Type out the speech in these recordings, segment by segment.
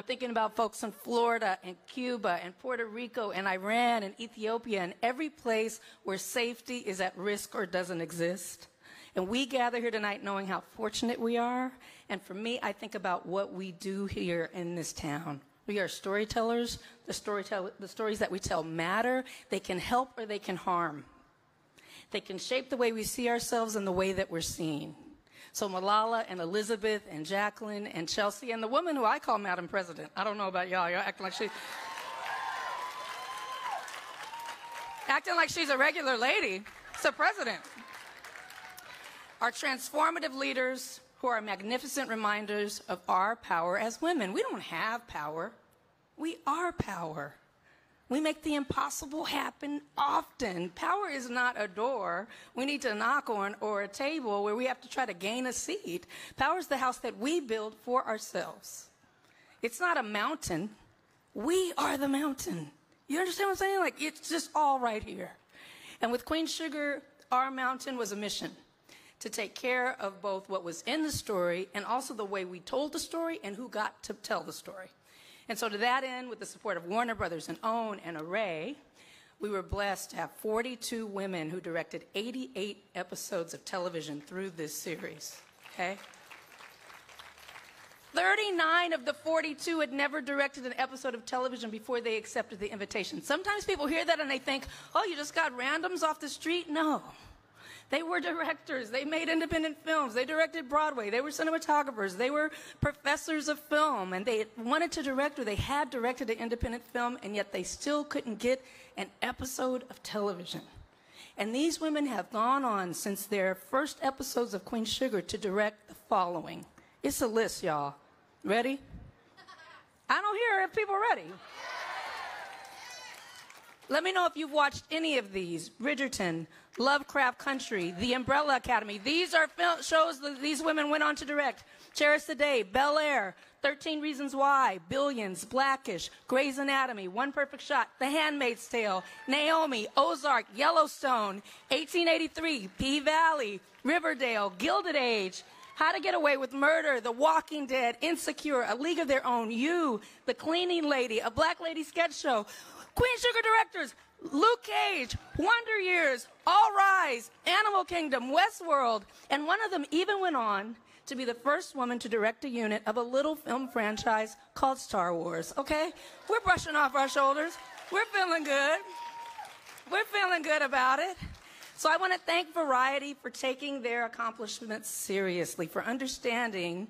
I'm thinking about folks in Florida and Cuba and Puerto Rico and Iran and Ethiopia and every place where safety is at risk or doesn't exist. And we gather here tonight knowing how fortunate we are. And for me, I think about what we do here in this town. We are storytellers. The, the stories that we tell matter. They can help or they can harm. They can shape the way we see ourselves and the way that we're seen. So Malala and Elizabeth and Jacqueline and Chelsea and the woman who I call Madam President. I don't know about y'all. You're acting like she acting like she's a regular lady. It's a president. Are transformative leaders who are magnificent reminders of our power as women. We don't have power. We are power. We make the impossible happen often. Power is not a door we need to knock on or a table where we have to try to gain a seat. Power is the house that we build for ourselves. It's not a mountain. We are the mountain. You understand what I'm saying? Like, it's just all right here. And with Queen Sugar, our mountain was a mission to take care of both what was in the story and also the way we told the story and who got to tell the story. And so, to that end, with the support of Warner Brothers and OWN and Array, we were blessed to have 42 women who directed 88 episodes of television through this series. Okay? 39 of the 42 had never directed an episode of television before they accepted the invitation. Sometimes people hear that and they think, oh, you just got randoms off the street? No. They were directors. They made independent films. They directed Broadway. They were cinematographers. They were professors of film. And they wanted to direct or they had directed an independent film, and yet they still couldn't get an episode of television. And these women have gone on since their first episodes of Queen Sugar to direct the following. It's a list, y'all. Ready? I don't hear if people are ready. Let me know if you've watched any of these. Bridgerton, Lovecraft Country, The Umbrella Academy. These are fil- shows that these women went on to direct. Cherish the Day, Bel Air, 13 Reasons Why, Billions, Blackish, Grey's Anatomy, One Perfect Shot, The Handmaid's Tale, Naomi, Ozark, Yellowstone, 1883, P Valley, Riverdale, Gilded Age, How to Get Away with Murder, The Walking Dead, Insecure, A League of Their Own, You, The Cleaning Lady, A Black Lady Sketch Show, Queen Sugar Directors, Luke Cage, Wonder Years, All Rise, Animal Kingdom, Westworld, and one of them even went on to be the first woman to direct a unit of a little film franchise called Star Wars. Okay? We're brushing off our shoulders. We're feeling good. We're feeling good about it. So I want to thank Variety for taking their accomplishments seriously, for understanding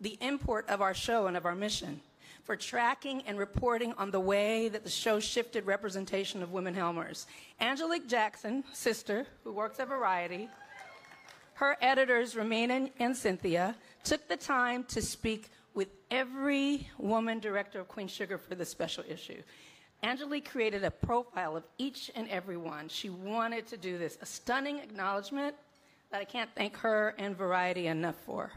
the import of our show and of our mission for tracking and reporting on the way that the show shifted representation of women helmers. Angelique Jackson, sister, who works at Variety, her editors, Romina and Cynthia, took the time to speak with every woman director of Queen Sugar for this special issue. Angelique created a profile of each and every one. She wanted to do this, a stunning acknowledgement that I can't thank her and Variety enough for.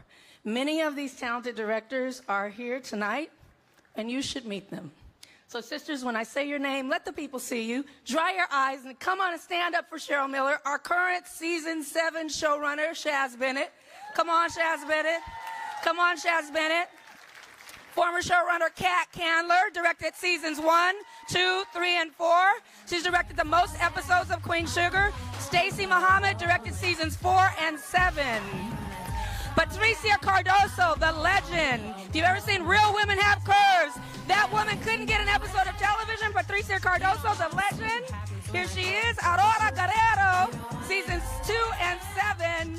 Many of these talented directors are here tonight and you should meet them. So, sisters, when I say your name, let the people see you. Dry your eyes and come on and stand up for Cheryl Miller, our current season seven showrunner, Shaz Bennett. Come on, Shaz Bennett. Come on, Shaz Bennett. Former showrunner Kat Candler directed seasons one, two, three, and four. She's directed the most episodes of Queen Sugar. Stacey Muhammad directed seasons four and seven. Patricia Cardoso, the legend. If you've ever seen Real Women Have Curves, that woman couldn't get an episode of television. Patricia Cardoso, the legend. Here she is, Aurora Guerrero, seasons two and seven.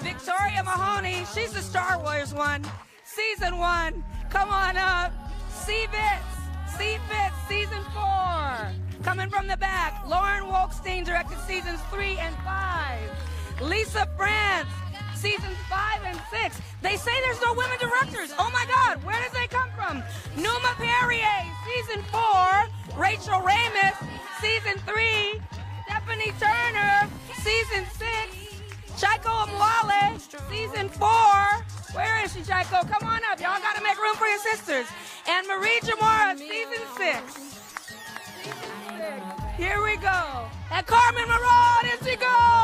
Victoria Mahoney, she's the Star Wars one. Season one, come on up. C Fitz, C Fitz, season four. Coming from the back, Lauren Wolkstein directed seasons three and five. Lisa France, seasons five and six. They say there's no women directors. Oh my God, where does they come from? Numa Perrier, season four. Rachel Raimist, season three. Stephanie Turner, season six. Chaiko Mwale, season four. Where is she, Chaiko? Come on up. Y'all got to make room for your sisters. And Marie Jamora, season six. Here we go. And Carmen Marrón, here she goes.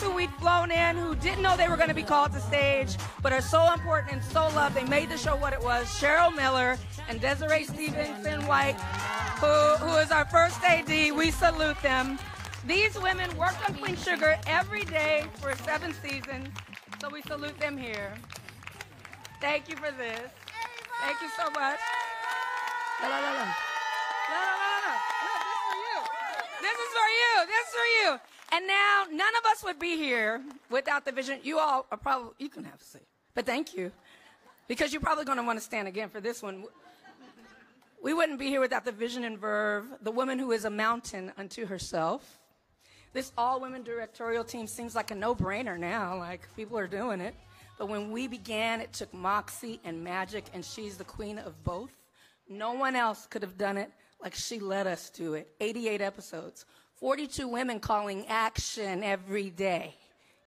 Who we'd flown in who didn't know they were going to be called to stage, but are so important and so loved. They made the show what it was. Cheryl Miller and Desiree Stevenson White, who, who is our first AD. We salute them. These women worked on Queen Sugar every day for seven seasons, so we salute them here. Thank you for this. Thank you so much. La, la, la, la. No, no, no, no. No, this is for you. This is for you. This is for you. And now, none of us would be here without the vision. You all are probably, you can have a seat. But thank you. Because you're probably going to want to stand again for this one. We wouldn't be here without the vision and verve, the woman who is a mountain unto herself. This all women directorial team seems like a no brainer now, like people are doing it. But when we began, it took moxie and magic, and she's the queen of both. No one else could have done it like she led us to it. 88 episodes, 42 women calling action every day.